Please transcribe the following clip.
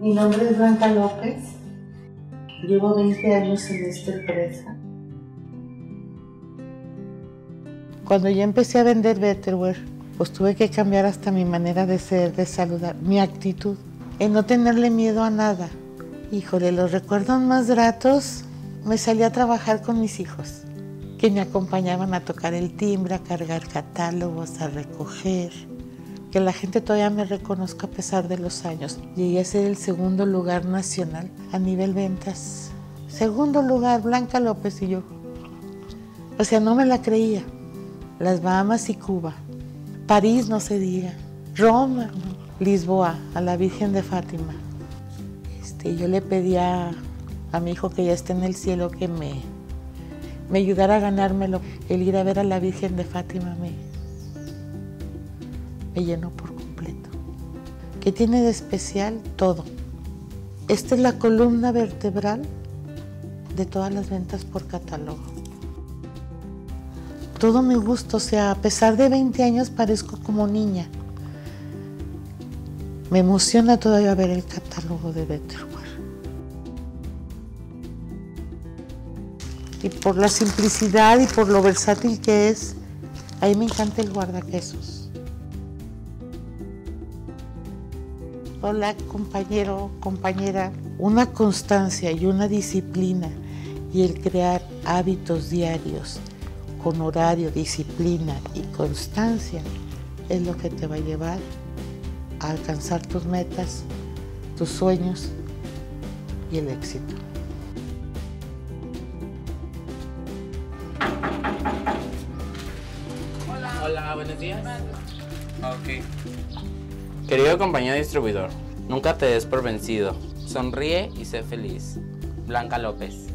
Mi nombre es Blanca López. Llevo 20 años en esta empresa. Cuando yo empecé a vender Betterware, pues tuve que cambiar hasta mi manera de ser, de saludar, mi actitud, en no tenerle miedo a nada. Híjole, los recuerdos más gratos, me salí a trabajar con mis hijos, que me acompañaban a tocar el timbre, a cargar catálogos, a recoger que la gente todavía me reconozca a pesar de los años. Llegué a ser el segundo lugar nacional a nivel ventas. Segundo lugar, Blanca López y yo. O sea, no me la creía. Las Bahamas y Cuba. París, no se diga. Roma, Lisboa, a la Virgen de Fátima. Este, yo le pedía a mi hijo que ya está en el cielo que me, me ayudara a ganármelo. El ir a ver a la Virgen de Fátima me, me llenó por completo. ¿Qué tiene de especial? Todo. Esta es la columna vertebral de todas las ventas por catálogo. Todo me gusta, o sea, a pesar de 20 años parezco como niña. Me emociona todavía ver el catálogo de Betterware. Y por la simplicidad y por lo versátil que es, ahí me encanta el guardaquesos. Hola compañero, compañera. Una constancia y una disciplina y el crear hábitos diarios con horario, disciplina y constancia es lo que te va a llevar a alcanzar tus metas, tus sueños y el éxito. Hola, buenos días. Ok. Querido compañero distribuidor, nunca te des por vencido. Sonríe y sé feliz. Blanca López.